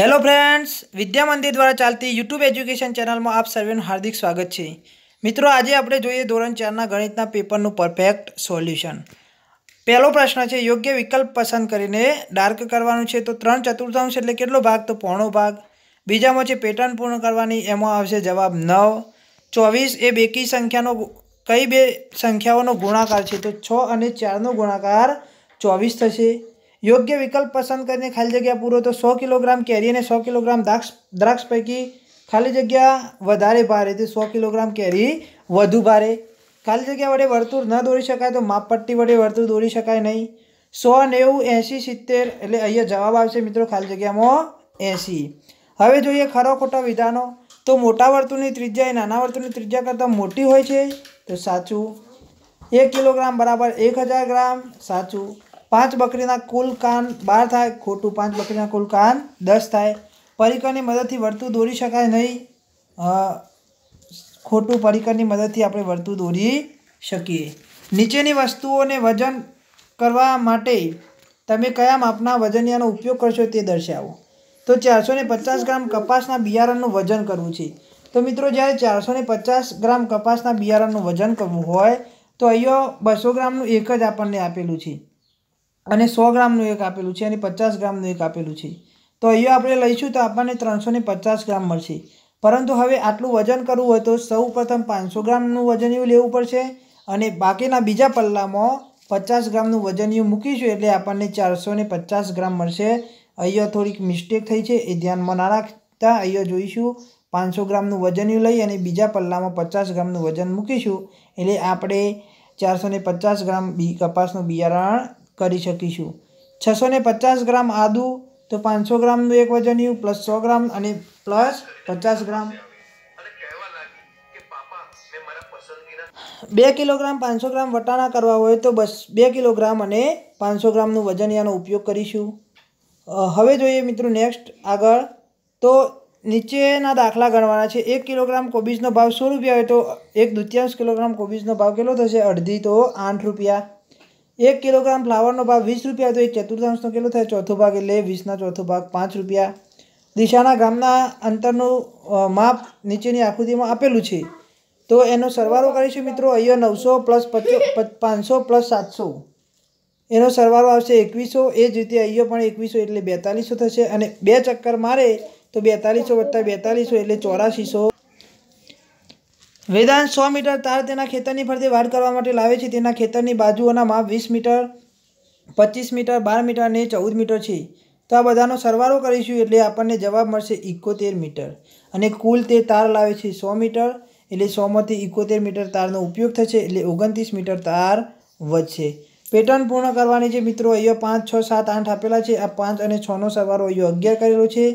Hello friends, Vidya Mandir દ્વારા ચાલતી YouTube education ચેનલમાં આપ સર્વેનું હાર્દિક સ્વાગત છે. મિત્રો, આજે આપણે જોઈએ ધોરણ ચારના ગણિતના પેપરનું પરફેક્ટ સોલ્યુશન. પહેલો પ્રશ્ન છે, યોગ્ય વિકલ્પ પસંદ કરીને ડાર્ક કરવાનું છે તો ત્રણ ચતુર્થાંશ એટલે કેટલો ભાગ? તો પોણો ભાગ. બીજામાં છે, પેટર્ન પૂર્ણ કરવાની, એમાં આવશે જવાબ નવ. ચોવીસ એ બેકી સંખ્યાનો કઈ બે સંખ્યાઓનો ગુણાકાર છે? તો છ અને ચારનો ગુણાકાર ચોવીસ થશે. યોગ્ય વિકલ્પ પસંદ કરીને ખાલી જગ્યા પૂરો તો સો કિલોગ્રામ કેરી અને સો કિલોગ્રામ દ્રાક્ષ દ્રાક્ષ પૈકી ખાલી જગ્યા વધારે ભારે તો સો કિલોગ્રામ કેરી વધુ ભારે. ખાલી જગ્યા વડે વર્તુળ ન દોરી શકાય તો માપપટ્ટી વડે વર્તુળ દોરી શકાય નહીં. સો નેવું એંસી સિત્તેર એટલે અહીંયા જવાબ આવશે મિત્રો ખાલી જગ્યામાં એંસી હવે જોઈએ ખરો ખોટા વિધાનો. તો મોટા વર્તુળની ત્રિજ્યા એ નાના વર્તુળની ત્રિજ્યા કરતાં મોટી હોય છે? તો સાચું. એક કિલોગ્રામ બરાબર એક હજાર ગ્રામ. સાચું. પાંચ બકરીના કુલ કાન, બાર થાય, ખોટું પાંચ બકરીના કુલ કાન, દસ થાય. પરિકરની મદદથી વર્તુળ દોરી શકાય નહીં. ખોટું પરિકરની મદદથી આપણે વર્તુળ દોરી શકીએ. નીચેની વસ્તુઓને વજન કરવા માટે તમે કયા માપના વજનિયાનો ઉપયોગ કરશો તે દર્શાવો. તો ચારસો પચાસ ગ્રામ કપાસના બિયારણનું વજન કરવું છે. તો મિત્રો, જ્યારે ચારસો પચાસ ગ્રામ કપાસના બિયારણનું વજન કરવું હોય, તો અહીંયા બસો ગ્રામનું એક જ આપણને આપેલું છે. અને સો ગ્રામનું એક આપેલું છે અને પચાસ ગ્રામનું એક આપેલું છે. તો અહીંયા આપણે લઈશું તો આપણને ત્રણસો પચાસ ગ્રામ મળશે. પરંતુ હવે આટલું વજન કરવું હોય તો સૌ પ્રથમ પાંચસો ગ્રામનું વજનિયું લેવું પડશે અને બાકીના બીજા પલ્લામાં પચાસ ગ્રામનું વજનિયું મૂકીશું એટલે આપણને ચારસો પચાસ ગ્રામ મળશે. અહીંયા થોડીક મિસ્ટેક થઈ છે, એ ધ્યાનમાં ના રાખતા. અહીંયા જોઈશું, પાંચસો ગ્રામનું વજનિયું લઈ અને બીજા પલ્લામાં પચાસ ગ્રામનું વજન મૂકીશું. એટલે આપણે ચારસો પચાસ ગ્રામ બી કપાસનું બિયારણ કરી શકીશું. છસો ને પચાસ ગ્રામ આદુ, તો પાંચસો ગ્રામનું એક વજનિયું, પ્લસ સો ગ્રામ અને પ્લસ પચાસ ગ્રામ. બે કિલોગ્રામ પાંચસો ગ્રામ વટાણા કરવા હોય તો બસ બે કિલોગ્રામ અને પાંચસો ગ્રામનું વજનિયાનો ઉપયોગ કરીશું. હવે જોઈએ મિત્રો નેક્સ્ટ આગળ. તો નીચેના દાખલા ગણવાના છે. એક કિલોગ્રામ કોબીજનો ભાવ સો રૂપિયા હોય તો એક દુત્યાંશ કિલોગ્રામ કોબીજનો ભાવ કેટલો થશે? અડધી તો આઠ રૂપિયા. એક કિલોગ્રામ ફ્લાવરનો ભાવ વીસ રૂપિયા તો એક ચતુર્થાંશનો કેટલો થાય? ચોથો ભાગ એટલે વીસના ચોથો ભાગ પાંચ રૂપિયા. દિશાના ગામના અંતરનું માપ નીચેની આકૃતિમાં આપેલું છે. તો એનો સરવાળો કરીશું મિત્રો, અહીંયા નવસો પ્લસ પચો પાંચસો પ્લસ સાતસો. એનો સરવાળો આવશે એકવીસો, એ જ રીતે અહીંયા પણ એકવીસો એટલે બેતાલીસો થશે. અને બે ચક્કર મારે તો બેતાલીસો વત્તા બેતાલીસો એટલે ચોરાસીસો. વેદાંત સો મીટર તાર તેના ખેતરની ફરતે વાડ કરવા માટે લાવે છે. તેના ખેતરની બાજુઓના માપ વીસ મીટર, પચીસ મીટર, બાર મીટર અને ચૌદ મીટર છે. તો આ બધાનો સરવાળો કરીશું એટલે આપણને જવાબ મળશે ઇકોતેર મીટર. અને કુલ તે તાર લાવે છે સો મીટર, એટલે સોમાંથી ઇકોતેર મીટર તારનો ઉપયોગ થશે, એટલે ઓગણત્રીસ મીટર તાર વધશે. પેટર્ન પૂર્ણ કરવાની છે મિત્રો અહીંયા પાંચ, છ, સાત, આઠ આપેલા છે, આ પાંચ અને છનો સરવાળો અહીંયા અગિયાર કરેલો છે.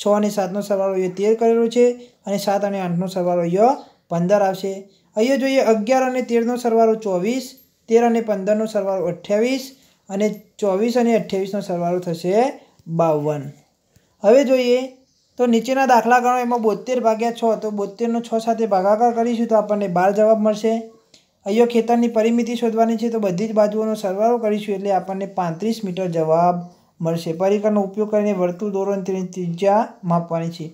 છ અને સાતનો સરવાળો અહીંયા તેર કરેલો છે અને સાત અને આઠનો સરવાળો અહીંયા પંદર આવશે. અહીંયા જોઈએ અગિયાર અને તેરનો સરવાળો ચોવીસ, તેર અને પંદરનો સરવાળો અઠ્યાવીસ અને ચોવીસ અને અઠ્યાવીસનો સરવાળો થશે બાવન. હવે જોઈએ, તો નીચેના દાખલા ગણો, એમાં બોતેર ભાગ્યા છ, તો બોતેરનો છ સાથે ભાગાકાર કરીશું તો આપણને બાર જવાબ મળશે. અહીંયા ખેતરની પરિમિતિ શોધવાની છે, તો બધી જ બાજુઓનો સરવાળો કરીશું એટલે આપણને પાંત્રીસ મીટર જવાબ મળશે. પરિકરનો ઉપયોગ કરીને વર્તુળ દોરો અને તેની ત્રિજ્યા માપવાની છે.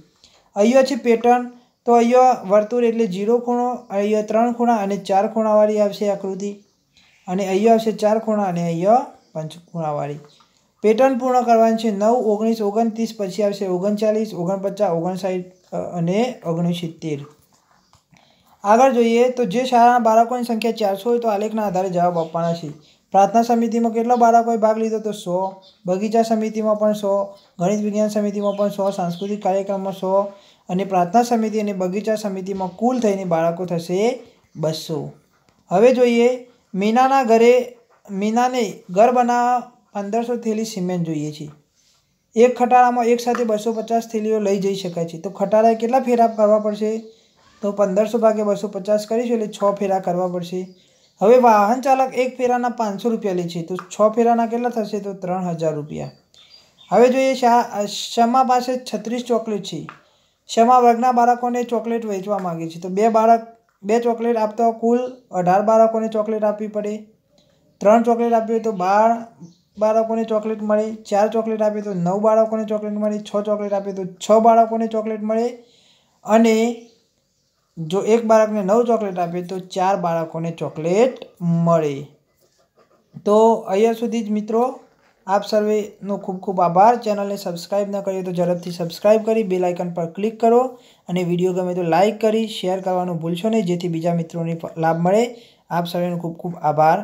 અહીંયા છે પેટર્ન તો અહીંયા વર્તુળ એટલે જીરો ખૂણો, અહીંયા ત્રણ ખૂણા અને ચાર ખૂણાવાળી આવશે આકૃતિ. અને અહીંયા આવશે ચાર ખૂણા અને અહીંયા પંચ ખૂણાવાળી. પેટર્ન પૂર્ણ કરવાની છે નવ, ઓગણીસ, ઓગણત્રીસ, પછી આવશે ઓગણચાલીસ, ઓગણપચાસ, ઓગણસાઠ અને ઓગણસિત્તેર. આગળ જોઈએ તો જે શાળાના બાળકોની સંખ્યા ચારસો હોય તો આલેખના આધારે જવાબ આપવાના છે. પ્રાર્થના સમિતિમાં કેટલા બાળકોએ ભાગ લીધો તો સો, બગીચા સમિતિમાં પણ સો, ગણિત વિજ્ઞાન સમિતિમાં પણ સો, સાંસ્કૃતિક કાર્યક્રમમાં સો અને પ્રાર્થના સમિતિ અને બગીચા સમિતિમાં કુલ થઈને બાળકો થશે બસો. હવે જોઈએ મીનાના ઘરે, મીનાને ઘર બનાવવા પંદરસો થેલી સિમેન્ટ જોઈએ છે. એક ખટારામાં એક સાથે બસો પચાસ થેલીઓ લઈ જઈ શકાય છે. તો ખટારાએ કેટલા ફેરા કરવા પડશે? તો પંદરસો ભાગે બસો પચાસ કરીશું એટલે છ ફેરા કરવા પડશે. હવે વાહન ચાલક એક ફેરાના પાંચસો રૂપિયા લે છે. તો છ ફેરાના કેટલા થશે? તો ત્રણ હજાર રૂપિયા. હવે જોઈએ શમા પાસે છત્રીસ ચોકલેટ છે. શમા વર્ગના બાળકોને ચોકલેટ વેચવા માગે છે. તો બે બાળક, બે ચોકલેટ આપતા કુલ અઢાર બાળકોને ચોકલેટ આપવી પડે. ત્રણ ચોકલેટ આપવી હોય તો બાર બાળકોને ચોકલેટ મળે. ચાર ચોકલેટ આપે તો નવ બાળકોને ચોકલેટ મળે. છ ચોકલેટ આપે તો છ બાળકોને ચોકલેટ મળે. અને જો એક બાળકને નવ ચોકલેટ આપે તો ચાર બાળકોને ચોકલેટ મળે. તો અહીંયા સુધી જ મિત્રો, આપ સર્વેનો ખૂબ ખૂબ આભાર. ચેનલને સબસ્ક્રાઈબ ન કરીએ તો ઝડપથી સબસ્ક્રાઈબ કરી, બેલ આઇકન પર ક્લિક કરો અને વીડિયો ગમે તો લાઇક કરી, શેર કરવાનું ભૂલશો નહીં, જેથી બીજા મિત્રોને લાભ મળે. આપ સર્વેનો ખૂબ ખૂબ આભાર.